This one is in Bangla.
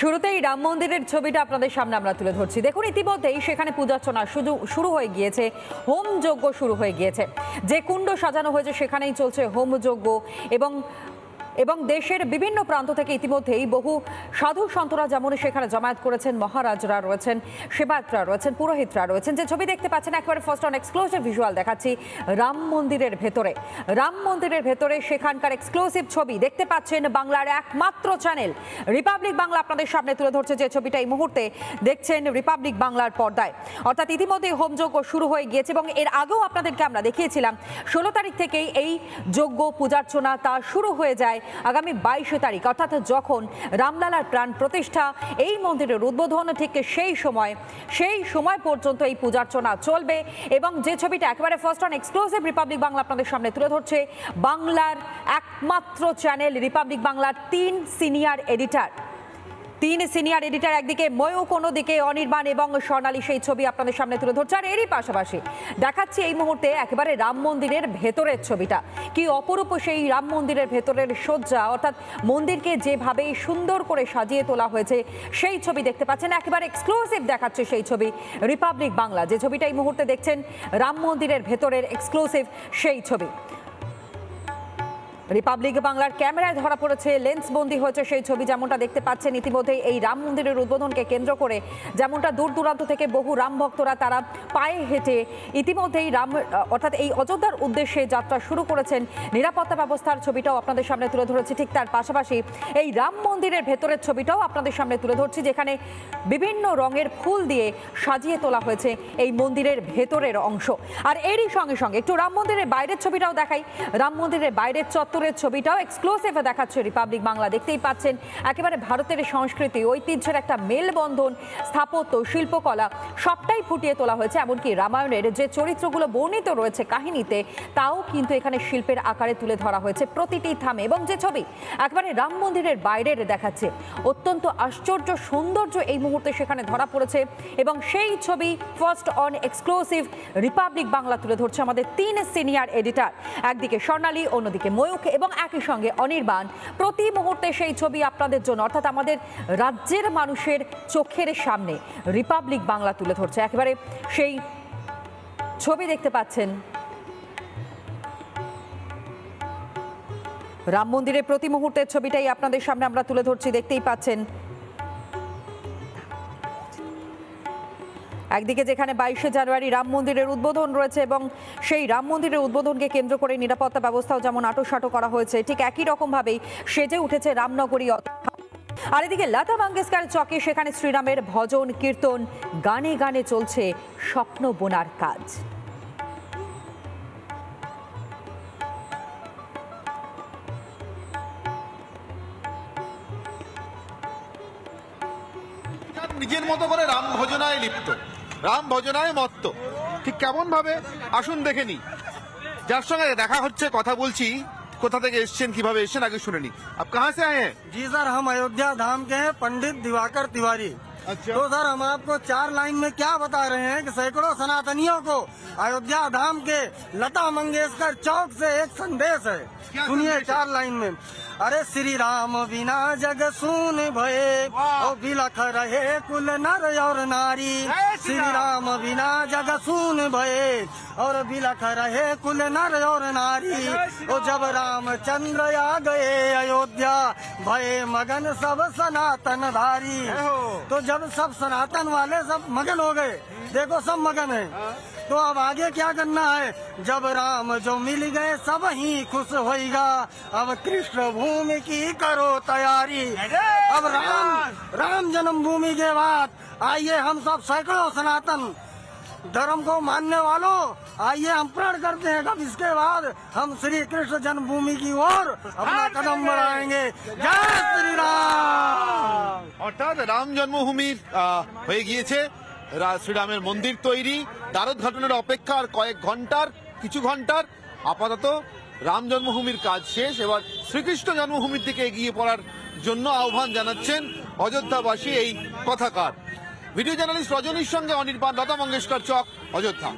শুরুতেই রাম মন্দিরের ছবিটা আপনাদের সামনে আমরা তুলে ধরছি। দেখুন, ইতিমধ্যেই সেখানে পূজার্চনা শুরু হয়ে গিয়েছে, হোম যজ্ঞ শুরু হয়ে গিয়েছে। যে কুণ্ড সাজানো হয়েছে সেখানেই চলছে হোম যজ্ঞ এবং এবং দেশের বিভিন্ন প্রান্ত থেকে ইতিমধ্যেই বহু সাধু সন্তরা যেমন সেখানে জমায়েত করেছেন, মহারাজরা রয়েছেন সেবায়তরা রয়েছেন, পুরোহিতরা রয়েছেন। যে ছবি দেখতে পাচ্ছেন, একেবারে ফার্স্ট অন এক্সক্লুসিভ ভিজুয়াল দেখাচ্ছি রাম মন্দিরের ভেতরে। রাম মন্দিরের ভেতরে সেখানকার এক্সক্লুসিভ ছবি দেখতে পাচ্ছেন বাংলার একমাত্র চ্যানেল রিপাবলিক বাংলা আপনাদের সামনে তুলে ধরছে যে ছবিটা এই মুহূর্তে দেখছেন রিপাবলিক বাংলার পর্দায়। অর্থাৎ ইতিমধ্যে হোমযজ্ঞ শুরু হয়ে গিয়েছে এবং এর আগেও আপনাদেরকে আমরা দেখিয়েছিলাম, ষোলো তারিখ থেকেই এই যজ্ঞ পূজার্চনা তা শুরু হয়ে যায়। আগামী বাইশে তারিখ, অর্থাৎ যখন রামলালার প্রাণ প্রতিষ্ঠা, এই মন্দিরের উদ্বোধন ঠিক সেই সময় সেই সময় পর্যন্ত এই পূজার্চনা চলবে এবং যে ছবিটা একেবারে first on exclusive Republic Bangla আপনাদের সামনে তুলে ধরছে, বাংলার একমাত্র চ্যানেল রিপাবলিক বাংলার তিন সিনিয়র এডিটার তিন সিনিয়র এডিটার একদিকে ময়ূক অন্যদিকে, অনির্বাণ এবং স্বর্ণালী সেই ছবি আপনাদের সামনে তুলে ধরছে আর এরই পাশাপাশি দেখাচ্ছি এই মুহূর্তে একেবারে রাম মন্দিরের ভেতরের ছবিটা। কি অপরূপ সেই রাম মন্দিরের ভেতরের সজ্জা অর্থাৎ মন্দিরকে যেভাবে সুন্দর করে সাজিয়ে তোলা হয়েছে, সেই ছবি দেখতে পাচ্ছেন। একেবারে এক্সক্লুসিভ দেখাচ্ছে সেই ছবি রিপাবলিক বাংলা। যে ছবিটা এই মুহূর্তে দেখছেন, রাম মন্দিরের ভেতরের এক্সক্লুসিভ সেই ছবি। রিপাবলিক বাংলার ক্যামেরায় ধরা পড়েছে লেন্স বন্দি হয়েছে সেই ছবি। যেমনটা দেখতে পাচ্ছেন, ইতিমধ্যেই এই রাম মন্দিরের উদ্বোধনকে কেন্দ্র করে, যেমনটা দূর দূরান্ত থেকে বহু রাম ভক্তরা তারা পায়ে হেঁটে ইতিমধ্যেই রাম, অর্থাৎ এই অযোধ্যার উদ্দেশ্যে যাত্রা শুরু করেছেন। নিরাপত্তা ব্যবস্থার ছবিটাও আপনাদের সামনে তুলে ধরেছি, ঠিক তার পাশাপাশি এই রাম মন্দিরের ভেতরের ছবিটাও আপনাদের সামনে তুলে ধরছি, যেখানে বিভিন্ন রঙের ফুল দিয়ে সাজিয়ে তোলা হয়েছে এই মন্দিরের ভেতরের অংশ। আর এরই সঙ্গে সঙ্গে একটু রাম মন্দিরের বাইরের ছবিটাও দেখাই। রাম মন্দিরের বাইরের চত্বরের ছবিটাও এক্সক্লুসিভে দেখাচ্ছে রিপাবলিক বাংলা দেখতেই পাচ্ছেন, একেবারে ভারতের সংস্কৃতি, ঐতিহ্যের একটা মেলবন্ধন স্থাপত্য, শিল্পকলা, সবটাই ফুটিয়ে তোলা হয়েছে। এমনকি রামায়ণের যে চরিত্রগুলো বর্ণিত রয়েছে কাহিনীতে, তাও কিন্তু এখানে শিল্পের আকারে তুলে ধরা হয়েছে প্রতিটি থামে এবং যে ছবি একেবারে রাম মন্দিরের বাইরের দেখাচ্ছে, অত্যন্ত আশ্চর্য সৌন্দর্য এই মুহূর্তে সেখানে ধরা পড়েছে। এবং সেই ছবি first on exclusive Republic Bangla তুলে ধরছে আমাদের তিন সিনিয়র এডিটার একদিকে স্বর্ণালী, অন্যদিকে ময়ূক এবং একই সঙ্গে অনির্বাণ। প্রতি মুহূর্তে সেই ছবি আপনাদের জন্য, অর্থাৎ আমাদের রাজ্যের মানুষের চোখের সামনে রিপাবলিক বাংলা তুলে ধরছে। একেবারে সেই ছবি দেখতে পাচ্ছেন। রাম মন্দিরের প্রতি মুহূর্তের ছবিটাই আপনাদের সামনে আমরা তুলে ধরছি, দেখতেই পাচ্ছেন। একদিকে যেখানে বাইশে জানুয়ারি রাম মন্দিরের উদ্বোধন রয়েছে এবং সেই রাম মন্দিরের উদ্বোধনকে কেন্দ্র করে নিরাপত্তা ব্যবস্থাও যেমন আটোসাটো করা হয়েছে, ঠিক একই রকমভাবেই সেজে উঠেছে রামনগরী আর এদিকে লতা মঙ্গেশকর চকে সেখানে শ্রীরামের ভজন, কীর্তন, গানে গানে চলছে স্বপ্ন বোনার কাজ। নিজের মতো করে রাম ভজনায় লিপ্ত। রাম ভজনায় মত্ত। ঠিক কেমনভাবে? আসুন দেখে নি যার সঙ্গে দেখা হচ্ছে, কথা বলছি, কোথা থেকে এসছেন, কীভাবে এসছেন, আগে শুনে নি আপ কাহা সে আয়ে হ্যাঁ? জি স্যার, হাম অযোধ্যা ধাম কে হ্যাঁ পণ্ডিত দিবাকর তিওয়ারি। अच्छा। तो सर हम आपको चार लाइन में क्या बता रहे हैं कि सैकड़ों सनातनियों को अयोध्या धाम के लता मंगेशकर चौक से एक संदेश है। सुनिए चार लाइन में। अरे श्री राम बिना जग सुन भये। ओ बिलख रहे कुल नर और नारी। श्री राम। बिना जग सुन भये और बिलख रहे कुल नर और नारी। ओ जब रामचंद्र आ गए अयोध्या भये मगन सब सनातन धारी तो जब सब सनातन वाले सब मगन हो गए देखो सब मगन है। तो अब आगे क्या करना है? जब राम जो मिल गए सब ही खुश होएगा अब कृष्ण भूमि की करो तैयारी। अब राम। राम जन्मभूमि के बाद आइए हम सब सैकड़ों सनातन धर्म को मानने वालों आइए हम प्रण करते हैं अब इसके बाद हम श्री कृष्ण जन्मभूमि की ओर अपना कदम बढ़ाएंगे जय श्री राम অর্থাৎ রাম জন্মভূমির আহ, হয়ে গিয়েছে রা- শ্রীরামের মন্দির তৈরি দ্বারোদ্ঘাটনের অপেক্ষা আর কয়েক ঘন্টার কিছু ঘন্টার আপাতত রাম জন্মভূমির কাজ শেষ এবার শ্রীকৃষ্ণ জন্মভূমির দিকে এগিয়ে পড়ার জন্য আহ্বান জানাচ্ছেন অযোধ্যাবাসী এই কথাকার ভিডিও জার্নালিস্ট রজনীর সঙ্গে অনির্বাণ লতা মঙ্গেশকর চক অযোধ্যা।